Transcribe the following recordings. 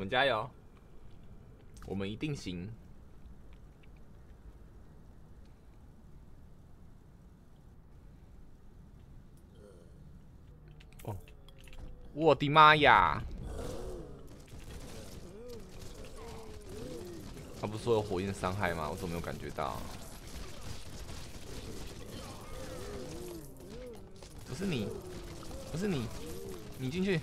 我们加油，我们一定行。哦，我的妈呀！他不是说有火焰伤害吗？我怎么没有感觉到？不是你，不是你，你进去。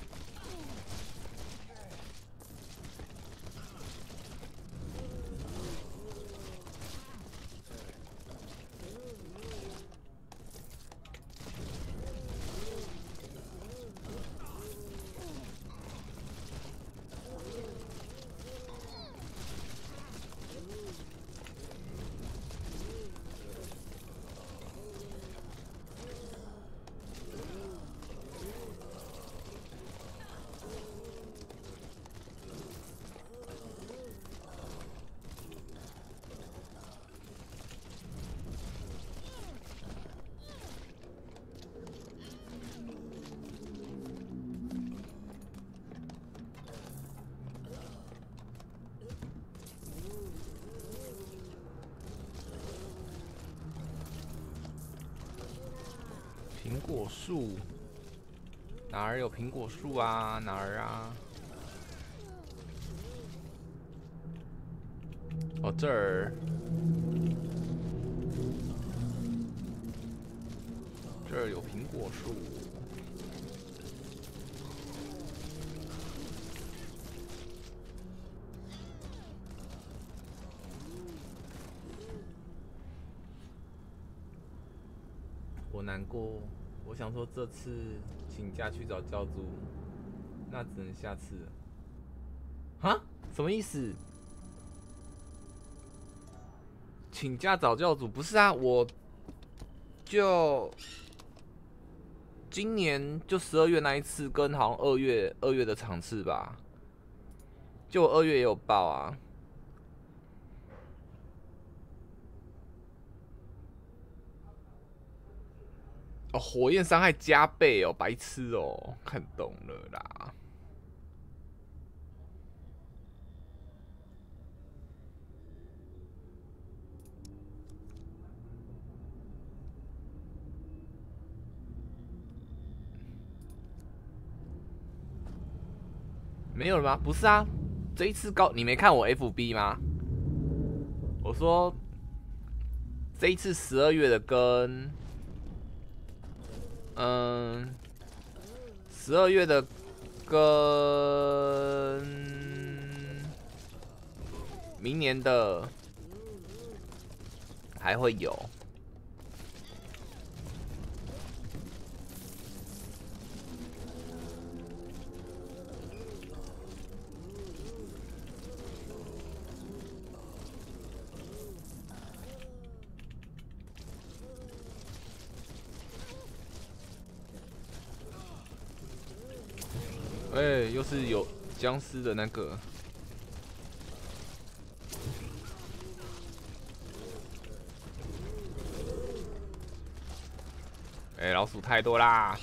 苹果树哪儿有苹果树啊？哪儿啊？哦，这儿，这儿有苹果树。我难过，想说这次请假去找教主，那只能下次了。啊？什么意思？请假找教主不是啊？我就今年就十二月那一次，跟好像二月二月的场次吧，就二月也有报啊。哦，火焰伤害加倍哦，白痴哦，看懂了啦。没有了吗？不是啊，这一次高你没看我 FB 吗？我说这一次十二月的跟嗯，十二月的跟明年的还会有。哎，又是有僵尸的那个。哎，老鼠太多啦！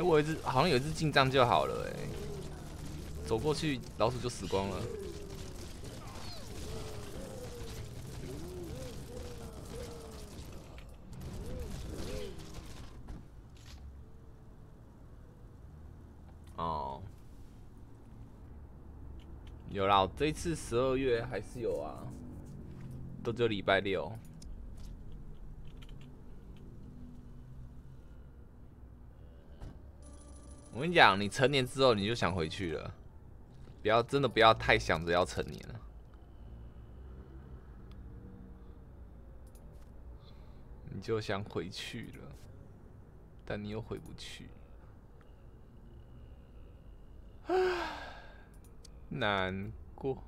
哎，我一只好像有一只进账就好了，哎，走过去老鼠就死光了。哦，有啦，这一次十二月还是有啊，都只有礼拜六。我跟你讲，你成年之后你就想回去了，不要真的不要太想着要成年了，你就想回去了。但你又回不去，难过。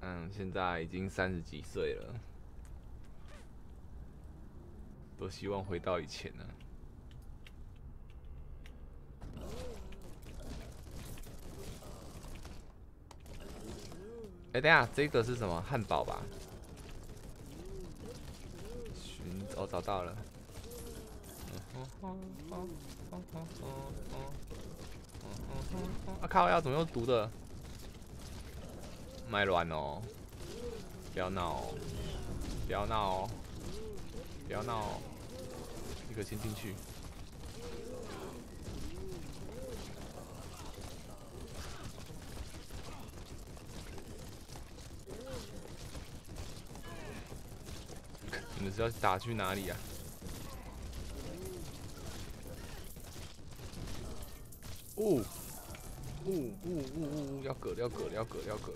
嗯，现在已经三十几岁了，都希望回到以前呢。哎，等下，这个是什么？汉堡吧？寻找找到了。啊靠！要怎么又毒的？卖乱哦！不要闹哦！不要闹哦！不要闹！哦，你可先进去。你们是要打去哪里啊？呜！呜呜呜呜呜！要割要割要割要割！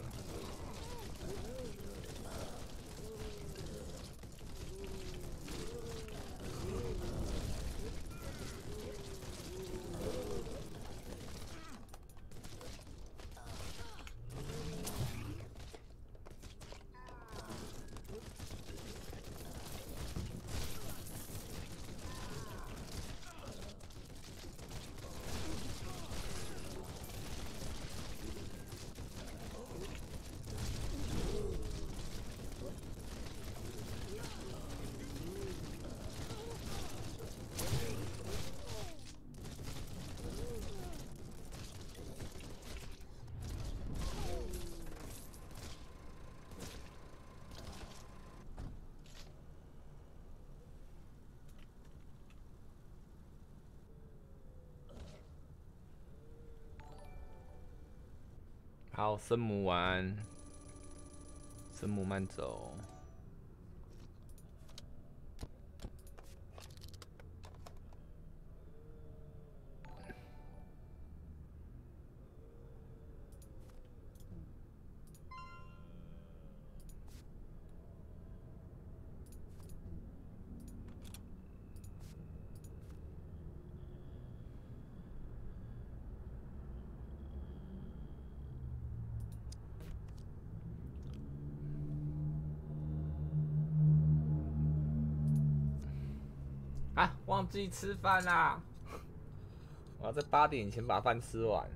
好，圣母晚安，生母慢走。忘记吃饭啦！我要在八点以前把饭吃完。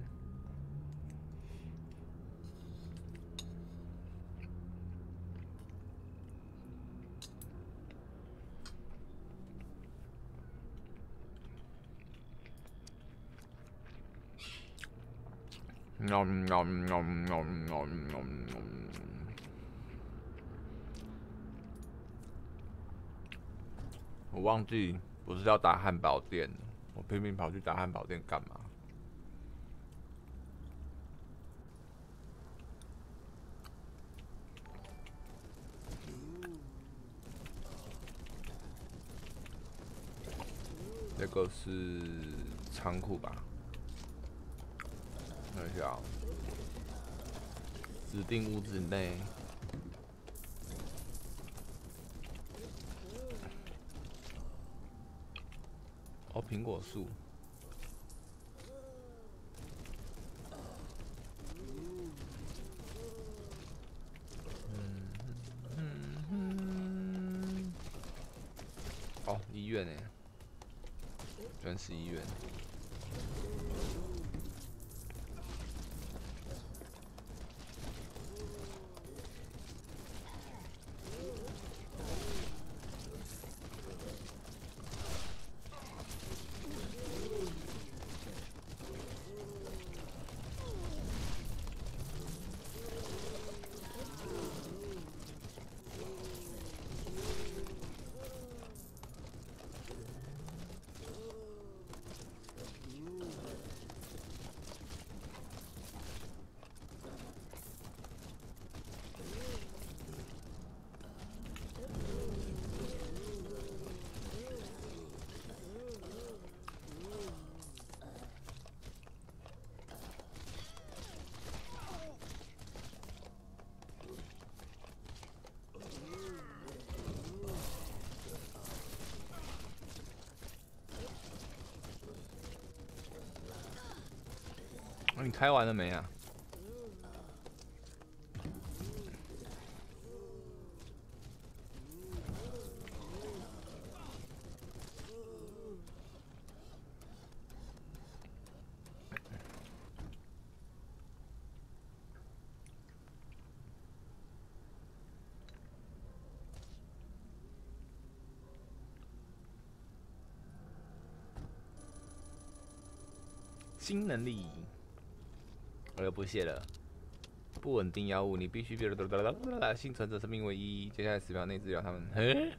喵喵喵喵喵喵！我忘记。我是要打汉堡店，我拼命跑去打汉堡店干嘛？这个是仓库吧？看一下，指定屋子内。苹果树。你开完了没啊？新能力，不谢了。不稳定药物，你必须别幸存者生命为一。接下来十秒内治疗他们。嘿。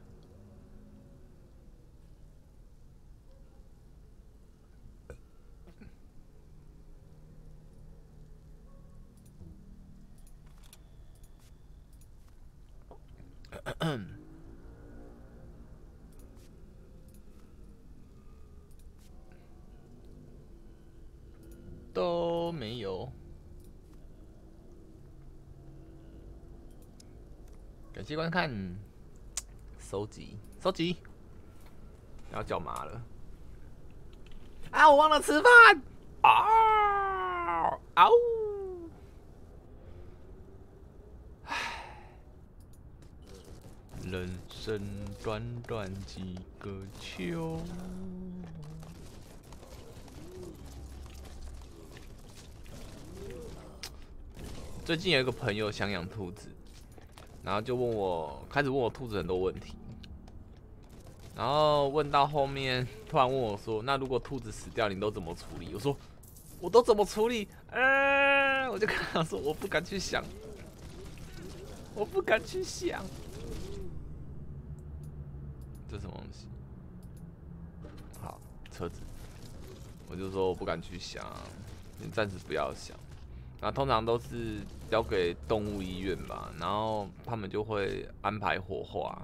都没有。感谢观看，收集收集，要叫麻了。啊，我忘了吃饭。啊啊呜！人生短短几个秋。最近有一个朋友想养兔子，然后就问我，开始问我兔子很多问题，然后问到后面，突然问我说：“那如果兔子死掉，你都怎么处理？”我说：“我都怎么处理？”呃，我就跟他说：“我不敢去想，我不敢去想。”这什么东西？好，车子，我就说我不敢去想，你暂时不要想。那通常都是交给动物医院吧，然后他们就会安排火化。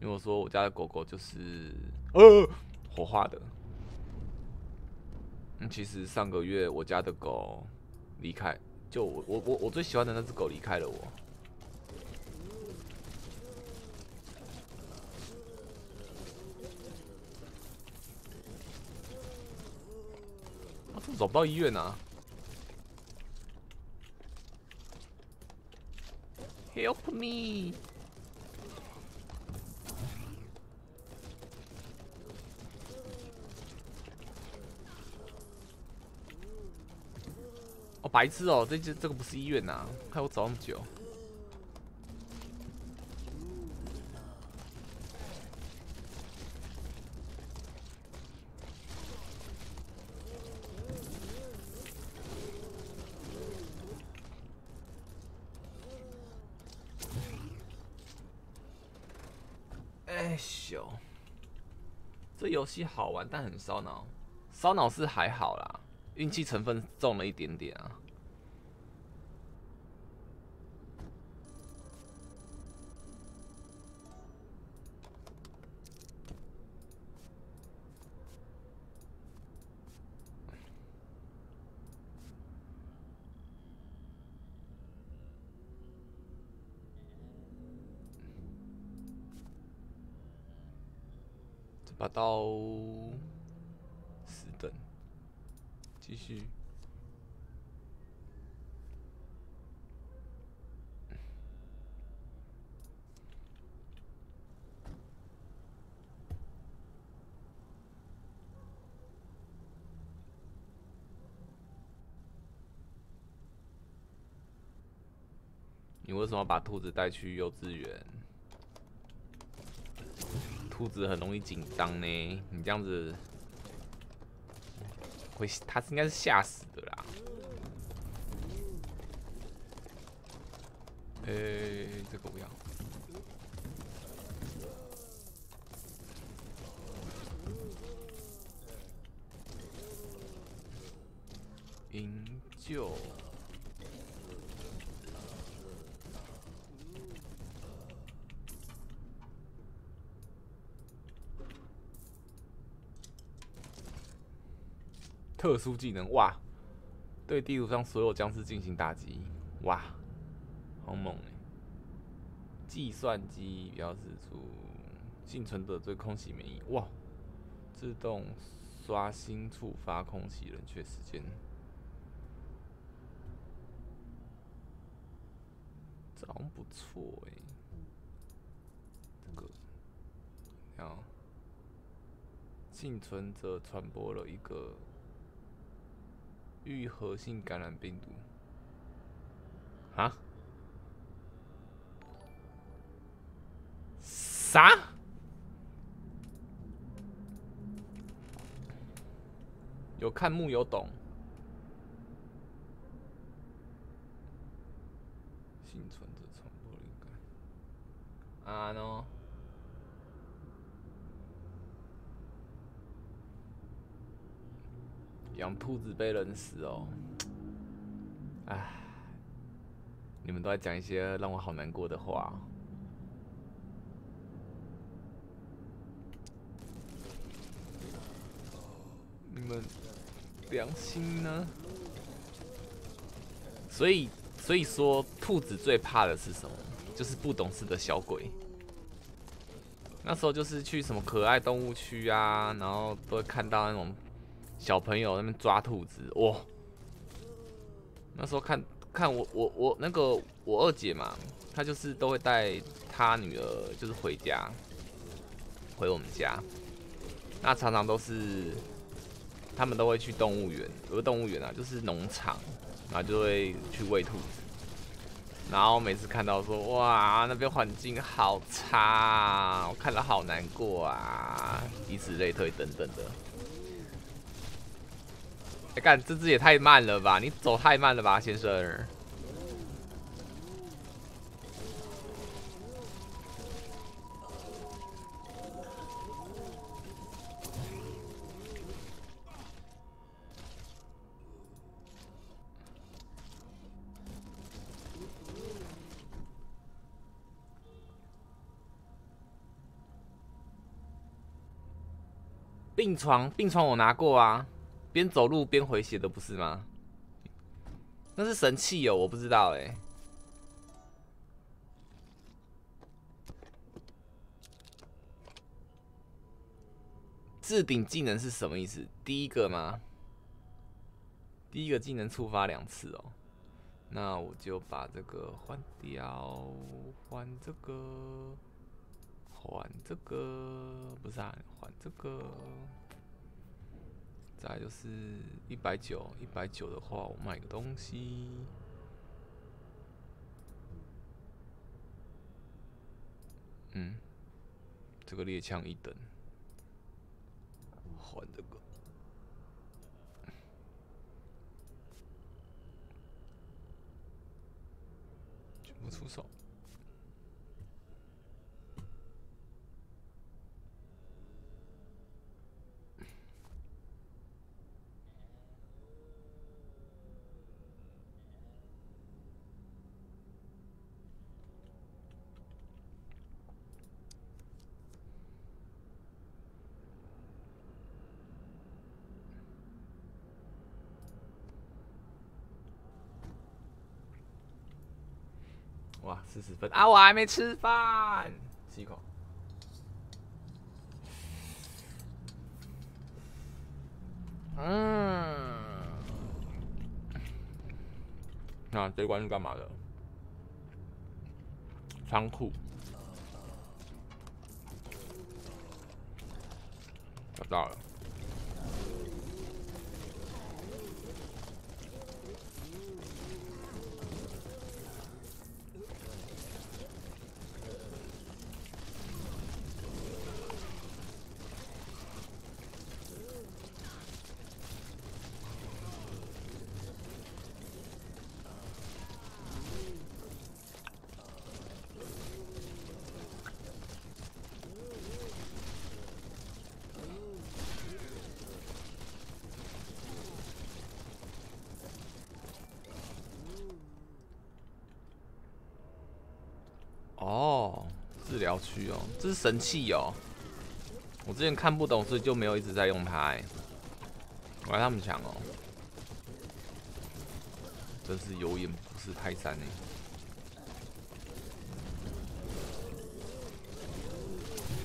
因为我说我家的狗狗就是呃火化的。嗯，其实上个月我家的狗离开，就我我我我最喜欢的那只狗离开了我。怎么找不到医院呢？Help me！哦，白痴哦，这这这个不是医院呐，害我找那么久。游戏好玩，但很烧脑。烧脑是还好啦，运气成分重了一点点啊。把刀死等，继续。你为什么把兔子带去幼稚园？兔子很容易紧张呢，你这样子会，它是应该是吓死的啦。诶，这个不要。营救。特殊技能哇！对地图上所有僵尸进行打击哇，好猛哎！计算机标示出幸存者对空袭免疫哇！自动刷新触发空袭冷却时间，好像不错哎！这个，然后幸存者传播了一个。愈合性感染病毒，啊？啥？有看木有懂。幸存者传播灵感。啊喏。养兔子被人死哦。唉，你们都在讲一些让我好难过的话。你们良心呢？所以，所以说，兔子最怕的是什么？就是不懂事的小鬼。那时候就是去什么可爱动物区啊，然后都会看到那种小朋友那边抓兔子，哇！那时候看看我我我那个我二姐嘛，她就是都会带她女儿就是回家，回我们家，那常常都是。他们都会去动物园，不是动物园啊，就是农场，然后就会去喂兔子。然后每次看到说，哇，那边环境好差，我看了好难过啊，以此类推等等的。干，这只也太慢了吧？你走太慢了吧，先生。病床，病床我拿过啊，边走路边回血的不是吗？那是神器哦，我不知道哎。置顶技能是什么意思？第一个吗？第一个技能触发两次哦，那我就把这个换掉，换这个。换这个不是啊，换这个。大概就是一百九，一百九的话，我买个东西。嗯，这个猎枪一等，换这个，全部出手。哇，四十分啊！我还没吃饭，吃一口。嗯，那这关是干嘛的？仓库，找到了。治疗区哦，这是神器哦。我之前看不懂，所以就没有一直在用它。我来他们强哦，真是有眼不识泰山哎！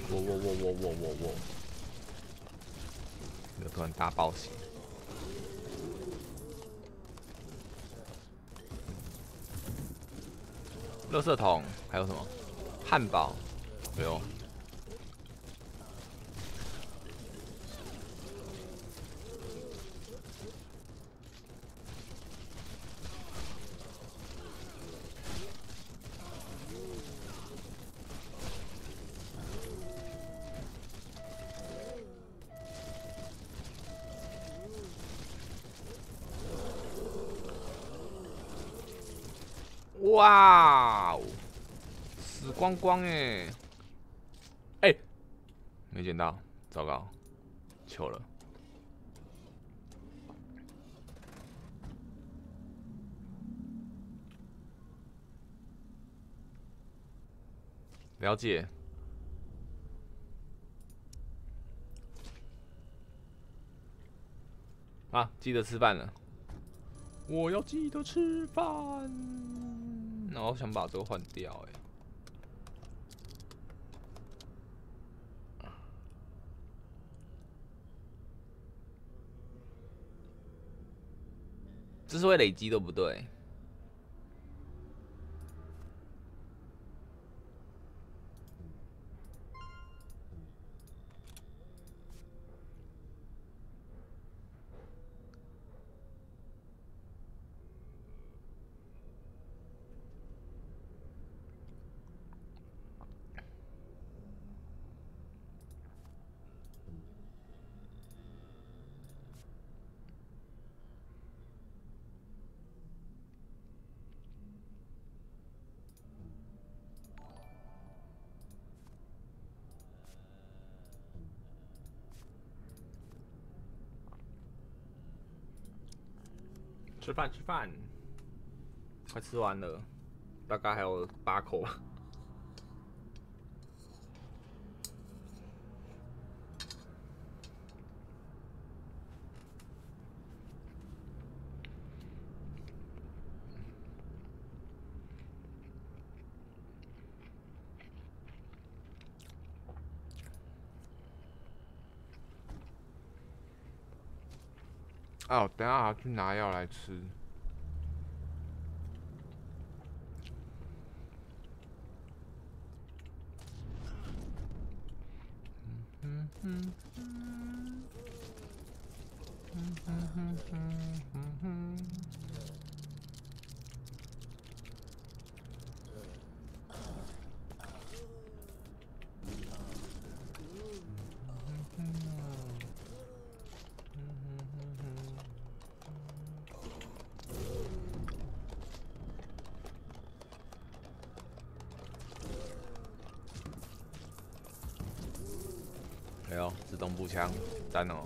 我我我我我我我，有突然大暴血。垃圾桶还有什么？汉堡。没有。哇光光哎！哎，没捡到，糟糕，糗了。了解。啊，记得吃饭了。我要记得吃饭。那我想把这个换掉，哎，这是会累积，对不对？吃饭吃饭，快吃完了，大概还有八口。哦，等下去拿药来吃。嗯嗯嗯嗯嗯嗯嗯没有自动步枪，赞哦。